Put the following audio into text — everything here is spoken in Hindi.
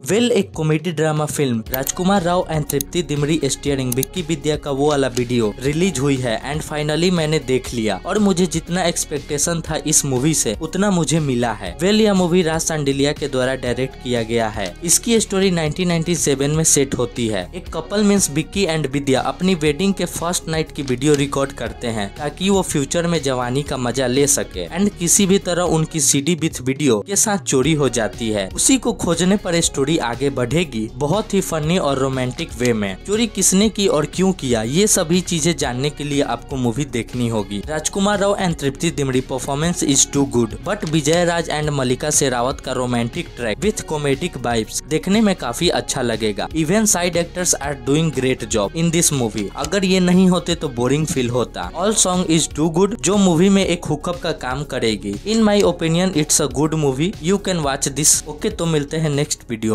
वेल, एक comedy drama film. Rajkummar Rao and Tripti Dimri starring. Vicky Vidya का वो वाला वीडियो रिलीज़ हुई है एंड फाइनली मैंने देख लिया। और मुझे जितना एक्सपेक्टेशन था इस मूवी से, उतना मुझे मिला है। वेल, यह मूवी राज सांडिलिया के द्वारा डायरेक्ट किया गया है। इसकी स्टोरी 1997 में सेट होती है। एक couple means Vicky and Vidya अपनी वेडिंग के फ़र्स्ट नाइट की वीडियो रिकॉर्ड करते हैं, ताकि वो फ्यूचर में जवानी का मज़ा ले सके। एंड किसी भी तरह उनकी सीडी विथ वीडियो के साथ चोरी हो जाती है। उसी को खोजने स्टोरी स्टोरी आगे बढ़ेगी बहुत ही फनी और रोमांटिक वे में। चोरी किसने की और क्यों किया? ये सभी चीज़ें जानने के लिए आपको मूवी देखनी होगी। Rajkummar Rao and Tripti Dimri performance is too good but Vijay Raaz and Mallika Sherawat का romantic track with comedic vibes देखने में काफ़ी अच्छा लगेगा। Even side actors are doing great job in this movie अगर ये नहीं होते तो बोरिंग फील होता। All song is too good जो मूवी में एक हुकअप का काम करेगी। In my opinion it's a good movie you can watch this okay तो मिलते हैं नेक्स्ट वीडियो